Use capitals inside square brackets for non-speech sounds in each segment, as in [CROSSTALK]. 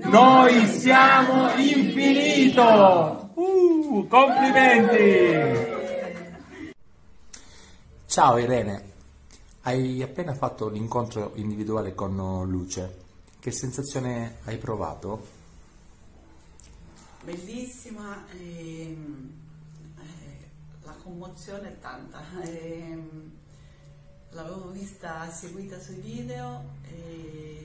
Noi siamo infinito! Uh, complimenti! Ciao Irene, hai appena fatto l'incontro individuale con Luce. Che sensazione hai provato? Bellissima, ehm, eh, la commozione è tanta. ehm, l'avevo vista seguita sui video e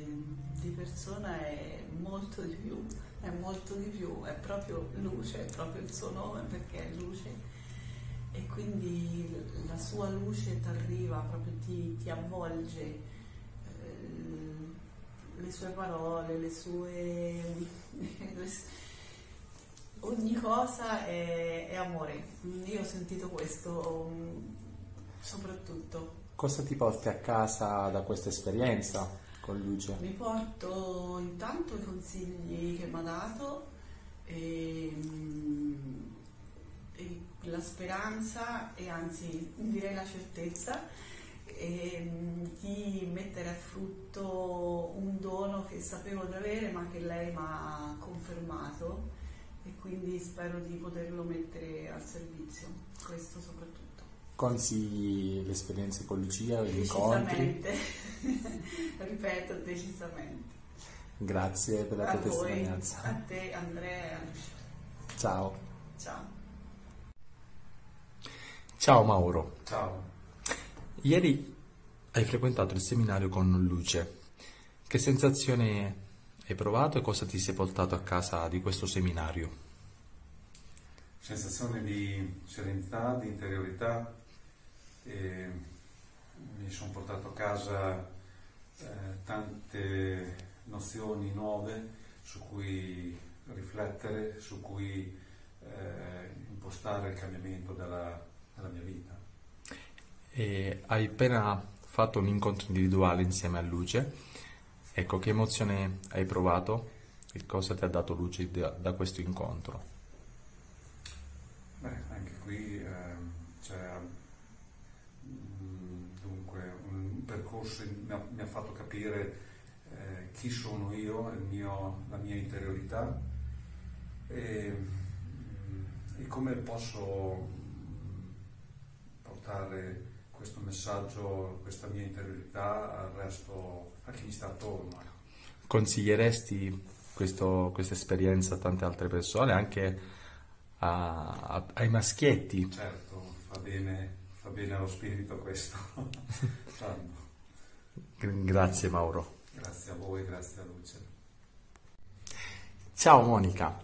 di persona è molto di più, è molto di più, è proprio luce, è proprio il suo nome perché è luce e quindi la sua luce ti arriva, proprio ti, ti avvolge, eh, le sue parole, le sue... [LAUGHS] ogni cosa è, è amore. Io ho sentito questo mm, soprattutto. Cosa ti porti a casa da questa esperienza con Luce? Mi porto intanto i consigli che mi ha dato e, mm, e la speranza e anzi direi la certezza e, mm, di mettere a frutto un dono che sapevo di avere ma che lei mi ha confermato e quindi spero di poterlo mettere al servizio, questo soprattutto. Consigli le esperienze con Lucia, gli incontri? [LAUGHS] Ripeto, decisamente. Grazie per la A tua voi, testimonianza. a te Andrea e. Ciao. Ciao. Ciao Mauro. Ciao. Ieri hai frequentato il seminario con Luce. Che sensazione hai provato e cosa ti sei portato a casa di questo seminario? Sensazione di serenità, di interiorità. E mi sono portato a casa eh, tante nozioni nuove su cui riflettere, su cui eh, impostare il cambiamento della, della mia vita. E hai appena fatto un incontro individuale insieme a Luce. Ecco, che emozione hai provato e cosa ti ha dato Luce da, da questo incontro? Beh, anche qui ehm, c'è mm, dunque un percorso mi ha, mi ha fatto capire eh, chi sono io, il mio- la mia interiorità e, mm, e come posso portare questo messaggio, questa mia interiorità al resto, a chi mi sta attorno. ecco. Consiglieresti questo- questa esperienza a tante altre persone, anche a- a- ai maschietti? Certo, fa bene, fa bene allo spirito questo. [LAUGHS] Grazie Mauro. Grazie a voi, grazie a Luce. Ciao Monica,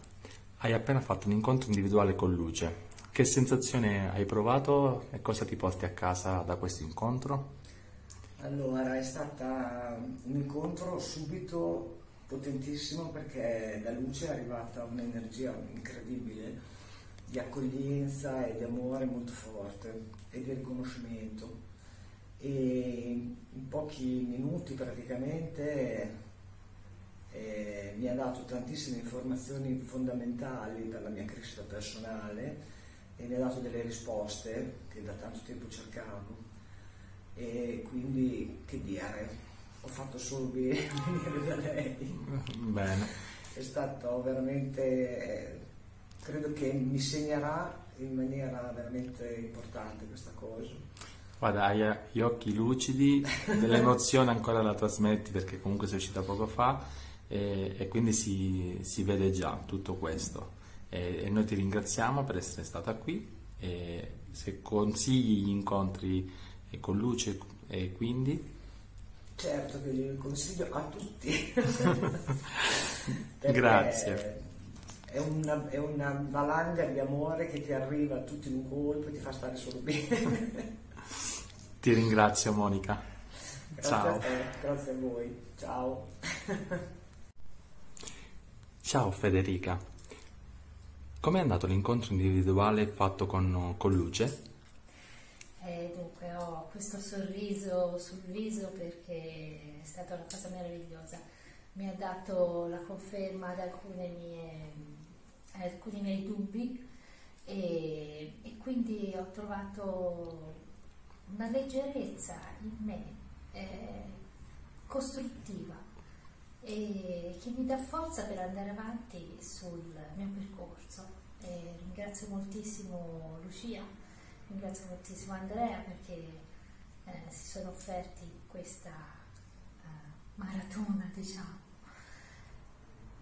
hai appena fatto un incontro individuale con Luce. Che sensazione hai provato e cosa ti porti a casa da questo incontro? Allora, è stato un incontro subito potentissimo perché da Luce è arrivata un'energia incredibile di accoglienza e di amore molto forte e di riconoscimento. E in pochi minuti praticamente eh, mi ha dato tantissime informazioni fondamentali per la mia crescita personale e mi ha dato delle risposte che da tanto tempo cercavo. E quindi che dire, ho fatto solo [LAUGHS] venire da lei, Bene, è stato veramente, eh, credo che mi segnerà in maniera veramente importante questa cosa. Guarda, hai gli occhi lucidi, dell'emozione ancora la trasmetti perché comunque sei uscita poco fa e, e quindi si, si vede già tutto questo. E, e noi ti ringraziamo per essere stata qui e se consigli gli incontri eh, con Luce e quindi Certo che glielo consiglio a tutti. [LAUGHS] Grazie. È una, è una valanga di amore che ti arriva tutto in un colpo e ti fa stare solo bene. Ti ringrazio Monica. Grazie Ciao. a te, grazie a voi. Ciao. Ciao Federica, com'è andato l'incontro individuale fatto con, con Luce? E dunque ho questo sorriso sul viso perché è stata una cosa meravigliosa. Mi ha dato la conferma ad alcune mie- ad alcuni miei dubbi e, e quindi ho trovato una leggerezza in me eh, costruttiva e che mi dà forza per andare avanti sul mio percorso. E ringrazio moltissimo Lucia, ringrazio moltissimo Andrea perché eh, si sono offerti questa eh, maratona, diciamo.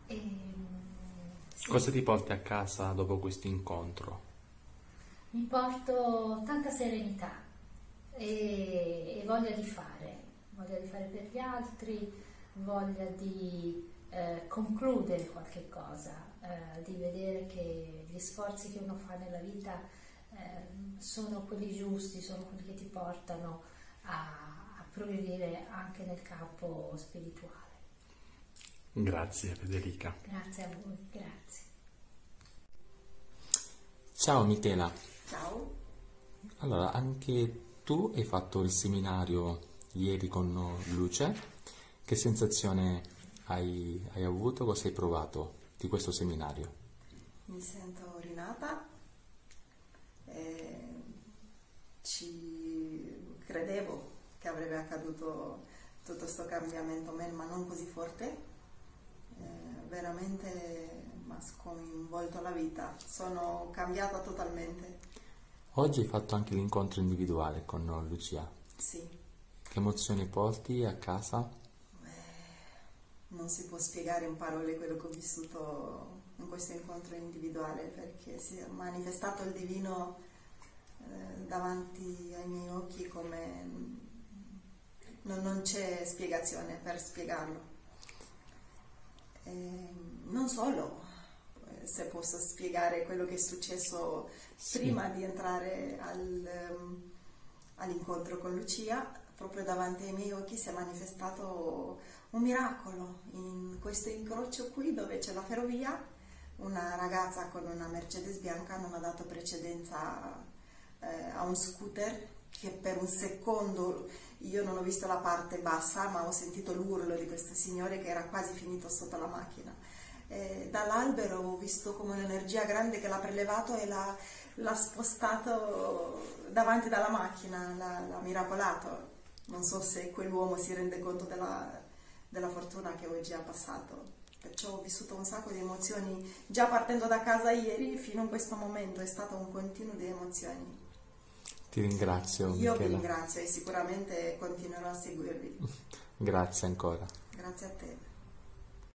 E, sì. Cosa ti porti a casa dopo questo incontro? Mi porto tanta serenità e, e voglia di fare, voglia di fare per gli altri, voglia di eh, concludere qualche cosa, eh, di vedere che gli sforzi che uno fa nella vita eh, sono quelli giusti, sono quelli che ti portano a, a progredire anche nel campo spirituale. Grazie Federica. Grazie a voi, grazie. Ciao Michela. Ciao. Allora, anche tu hai fatto il seminario ieri con Luce che sensazione hai, hai avuto, cosa hai provato di questo seminario? Mi sento rinata, ci credevo che avrebbe accaduto tutto questo cambiamento, ma non così forte, eh, veramente mi ha sconvolto la vita, sono cambiata totalmente. Oggi hai fatto anche l'incontro individuale con Lucia. Sì. Che emozioni porti a casa? non si può spiegare in parole quello che ho vissuto in questo incontro individuale perché si è manifestato il divino eh, davanti ai miei occhi come non, non c'è spiegazione per spiegarlo. E non solo, se posso spiegare quello che è successo sì. prima di entrare al, um, all'incontro con Lucia, proprio davanti ai miei occhi si è manifestato un miracolo in questo incrocio qui dove c'è la ferrovia. Una ragazza con una Mercedes bianca non ha dato precedenza eh, a un scooter che per un secondo io non ho visto la parte bassa ma ho sentito l'urlo di questo signore che era quasi finito sotto la macchina. Eh, dall'albero ho visto come un'energia grande che l'ha prelevato e l'ha, l'ha spostato davanti dalla macchina, l'ha, l'ha miracolato. Non so se quell'uomo si rende conto della, della fortuna che oggi ha passato. Perciò ho vissuto un sacco di emozioni già partendo da casa ieri fino a questo momento, è stato un continuo di emozioni. Ti ringrazio. Io Michela. vi ringrazio e sicuramente continuerò a seguirvi. [LAUGHS] Grazie ancora. Grazie a te.